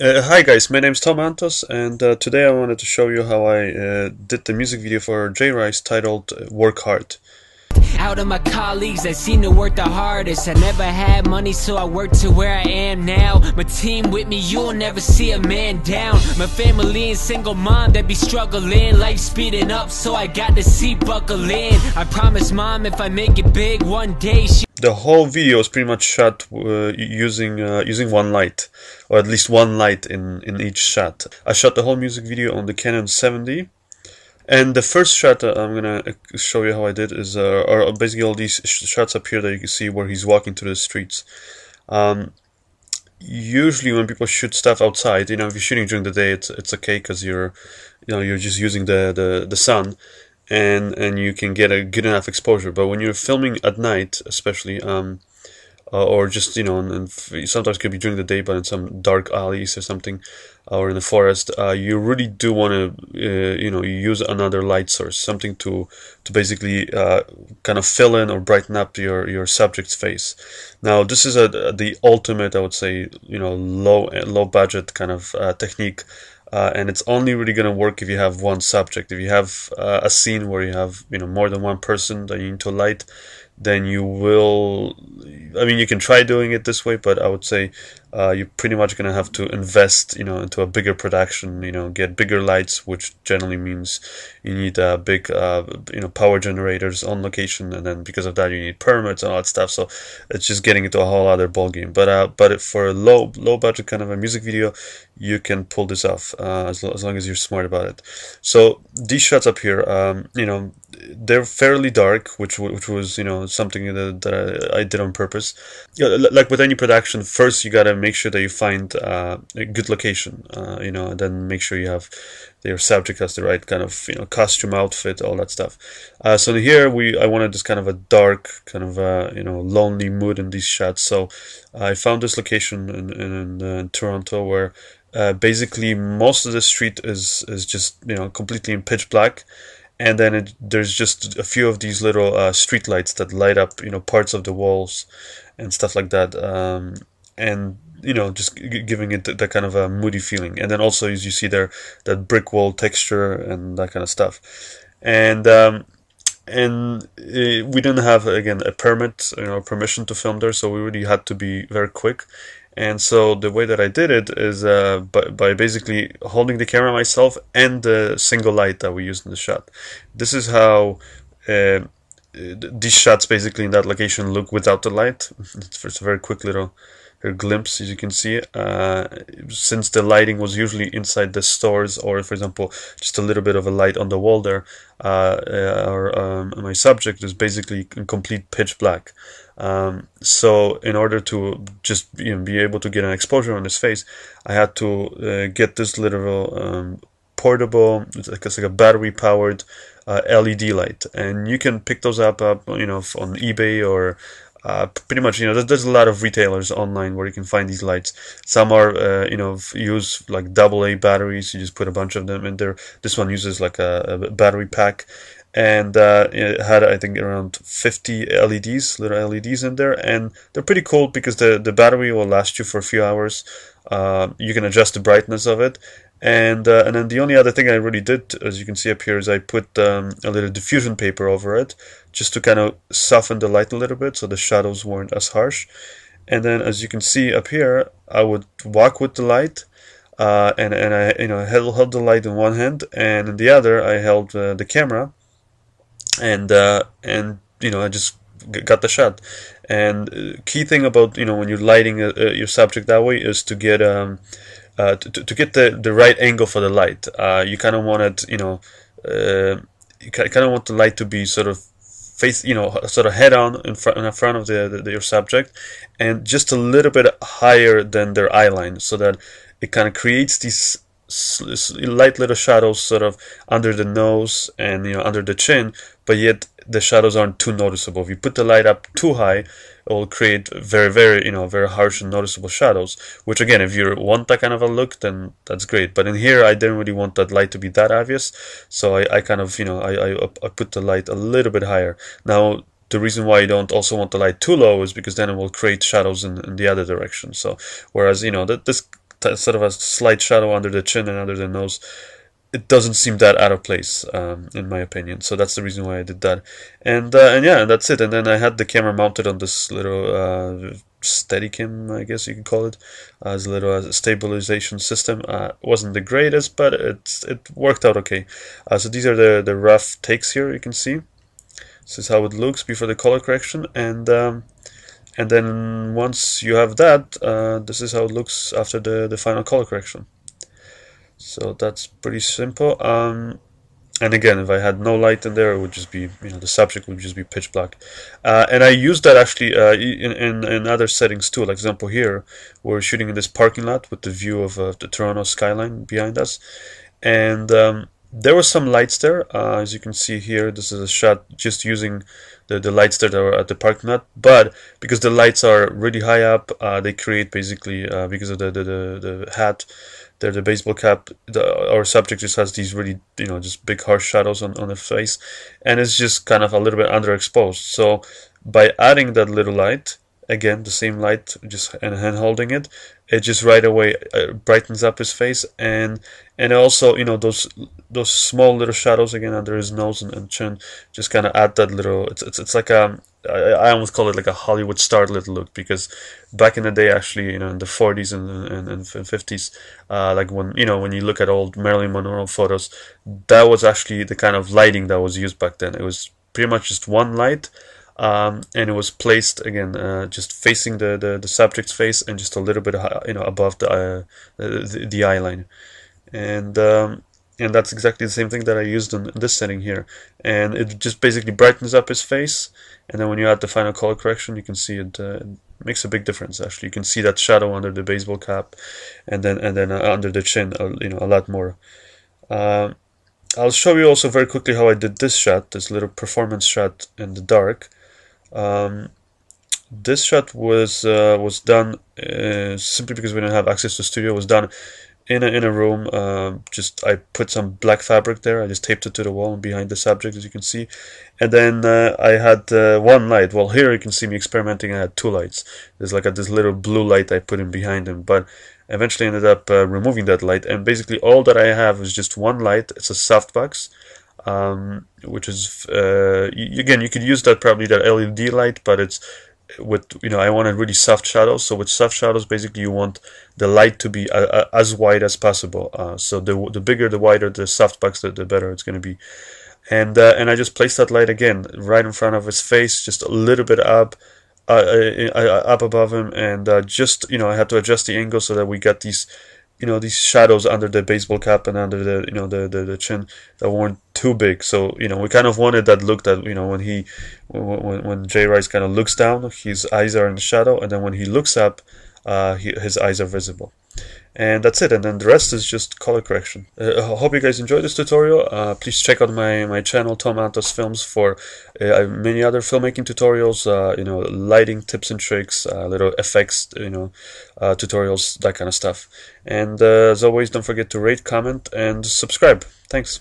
Uh, hi guys, my name is Tom Antos, and uh, today I wanted to show you how I uh, did the music video for J Rice titled uh, "Work Hard." Out of my colleagues that seem to work the hardest. I never had money so I worked to where I am now. My team with me, you'll never see a man down. My family and single mom that be struggling Life speeding up so I got the seat buckle in. I promise mom if I make it big one day she the whole video is pretty much shot uh, using uh, using one light, or at least one light in in each shot. I shot the whole music video on the Canon 70, and the first shot that I'm gonna uh, show you how I did is uh, are basically all these sh shots up here that you can see where he's walking through the streets. Um, usually when people shoot stuff outside, you know, if you're shooting during the day, it's it's okay because you're, you know, you're just using the the the sun and and you can get a good enough exposure. But when you're filming at night, especially, um, uh, or just you know, and, and sometimes could be during the day, but in some dark alleys or something, uh, or in the forest, uh, you really do want to uh, you know use another light source, something to to basically uh, kind of fill in or brighten up your your subject's face. Now, this is a the ultimate, I would say, you know, low low budget kind of uh, technique uh, and it's only really going to work if you have one subject. If you have uh, a scene where you have you know more than one person that you need to light, then you will. I mean, you can try doing it this way, but I would say uh, you're pretty much to have to invest, you know, into a bigger production. You know, get bigger lights, which generally means you need uh, big, uh, you know, power generators on location, and then because of that, you need permits and all that stuff. So it's just getting into a whole other ballgame. But uh, but for a low low budget kind of a music video, you can pull this off uh, as, lo- as long as you're smart about it. So these shots up here, um, you know, they're fairly dark, which which was you know something that, that I, did on purpose. You know, like with any production, first you gotta make sure that you find uh, a good location, uh, you know, and then make sure you have your subject has the right kind of you know costume, outfit, all that stuff. Uh, so here we I wanted this kind of a dark, kind of a you know lonely mood in these shots. So I found this location in in, in Toronto where. Uh, basically, most of the street is is just you know completely in pitch black, and then it, there's just a few of these little uh, street lights that light up you know parts of the walls and stuff like that um, and you know just g- giving it that kind of a moody feeling. And then also as you see there that brick wall texture and that kind of stuff. And um, and uh, we didn't have again a permit you know permission to film there so we really had to be very quick and so the way that I did it is uh, by, by basically holding the camera myself and the single light that we used in the shot. This is how uh, these shots basically in that location look without the light. It's, a very quick little glimpse as you can see uh, since the lighting was usually inside the stores or for example just a little bit of a light on the wall there uh, uh or um, my subject is basically in complete pitch black. Um, so in order to just you know, be able to get an exposure on his face I had to uh, get this little um, portable it's like, it's like a battery powered uh, LED light, and you can pick those up, up you know, on eBay or uh, pretty much, you know, there's, there's, a lot of retailers online where you can find these lights. Some are, uh, you know, use like double A batteries. You just put a bunch of them in there. This one uses like a, a battery pack, and uh, it had I think around 50 LEDs, little LEDs in there, and they're pretty cool because the the battery will last you for a few hours. Uh, you can adjust the brightness of it, and uh, and then the only other thing I really did, as you can see up here, is I put um, a little diffusion paper over it, just to kind of soften the light a little bit, so the shadows weren't as harsh. And then, as you can see up here, I would walk with the light, uh, and and I you know held, held the light in one hand, and in the other I held uh, the camera, and uh, and you know I just got the shot. And uh, key thing about you know when you're lighting uh, your subject that way is to get um, uh, to, to get the, the right angle for the light. Uh, you kind of want it, you know, uh, you kind of want the light to be sort of face, you know, sort of head on in front in front of the, the, your subject, and just a little bit higher than their eye line, so that it kind of creates these light little shadows sort of under the nose and you know under the chin, but yet the shadows aren't too noticeable. If you put the light up too high, it will create very, very, you know, very harsh and noticeable shadows. Which again, if you want that kind of a look, then that's great. But in here, I didn't really want that light to be that obvious, so I, I kind of, you know, I, I, I put the light a little bit higher. Now, the reason why you don't also want the light too low is because then it will create shadows in, in the other direction. So, whereas you know that this sort of a slight shadow under the chin and under the nose, it doesn't seem that out of place, um, in my opinion. So that's the reason why I did that. And uh, and yeah, that's it. And then I had the camera mounted on this little uh, Steadicam, I guess you could call it, as a little uh, stabilization system. Uh, wasn't the greatest, but it it worked out okay. Uh, so these are the the rough takes here. You can see. This is how it looks before the color correction, and um, and then once you have that, uh, this is how it looks after the the final color correction. So that's pretty simple. Um, and again, if I had no light in there, it would just be, you know, the subject would just be pitch black. Uh, and I used that actually uh, in, in, in other settings too. Like example here, we're shooting in this parking lot with the view of uh, the Toronto skyline behind us. And um, there were some lights there. Uh, as you can see here, this is a shot just using the, the lights that are at the parking lot. But because the lights are really high up, uh, they create basically, uh, because of the, the, the, the hat, they're the baseball cap. The, our subject just has these really, you know, just big harsh shadows on, on the face, and it's just kind of a little bit underexposed. So by adding that little light, again the same light, just and hand holding it, it just right away uh, brightens up his face, and and also you know those those small little shadows again under his nose and, and chin just kind of add that little. It's it's it's like a I, I almost call it like a Hollywood starlet look because back in the day, actually, you know, in the 40s and, and, and 50s, uh, like when, you know, when you look at old Marilyn Monroe photos, that was actually the kind of lighting that was used back then. It was pretty much just one light, um, and it was placed again, uh, just facing the, the, the, subject's face and just a little bit, you know, above the, uh, the, the eye line. And, um, and that's exactly the same thing that I used in this setting here. And it just basically brightens up his face. And then when you add the final color correction you can see it, uh, makes a big difference actually. You can see that shadow under the baseball cap and then and then uh, under the chin uh, you know a lot more. Uh, I'll show you also very quickly how I did this shot this little performance shot in the dark um, this shot was uh, was done uh, simply because we didn't have access to studio. It was done in a, in a room. Uh, just I put some black fabric there. I just taped it to the wall behind the subject, as you can see. And then uh, I had uh, one light. Well, here you can see me experimenting. I had two lights. There's like a, this little blue light I put in behind him, but eventually ended up uh, removing that light. And basically, all that I have is just one light. It's a softbox. Um, which is uh, again you could use that probably that LED light, but it's with you know I wanted really soft shadows. So with soft shadows, basically you want the light to be uh, uh as wide as possible. Uh, so the the bigger, the wider the softbox, the, the better it's going to be. And uh, and I just placed that light again right in front of his face, just a little bit up. Up above him, and just you know, I had to adjust the angle so that we got these you know these shadows under the baseball cap and under the you know the, the, the chin that weren't too big. So you know we kind of wanted that look that you know when he when, when Jay Rice kind of looks down his eyes are in the shadow. And then when he looks up uh, he, his eyes are visible. And that's it. And then the rest is just color correction. Uh, i hope you guys enjoyed this tutorial. Uh, please check out my my channel tom antos films for uh, many other filmmaking tutorials uh, you know lighting tips and tricks uh, little effects you know uh, tutorials that kind of stuff. And as always don't forget to rate comment and subscribe. Thanks